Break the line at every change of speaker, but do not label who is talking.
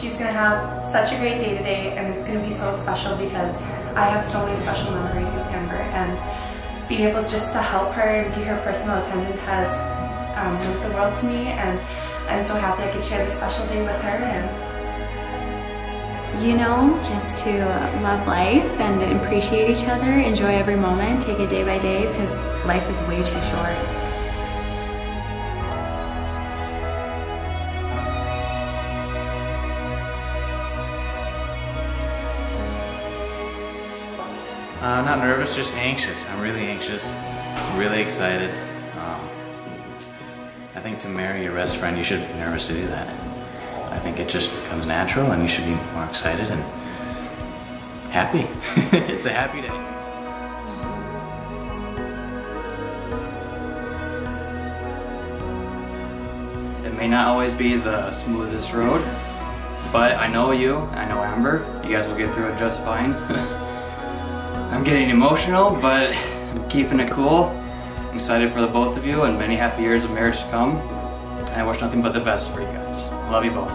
She's gonna have such a great day today and it's gonna be so special because I have so many special memories with Amber and being able just to help her and be her personal attendant has um, meant the world to me and I'm so happy I could share this special day with her and
you know, just to love life and appreciate each other, enjoy every moment, take it day by day because life is way too short.
Uh, not nervous, just anxious. I'm really anxious, really excited. Um, I think to marry your best friend, you should be nervous to do that. I think it just becomes natural and you should be more excited and happy. it's a happy day.
It may not always be the smoothest road, but I know you, I know Amber, you guys will get through it just fine. I'm getting emotional, but I'm keeping it cool. I'm excited for the both of you and many happy years of marriage to come. I wish nothing but the best for you guys. Love you both.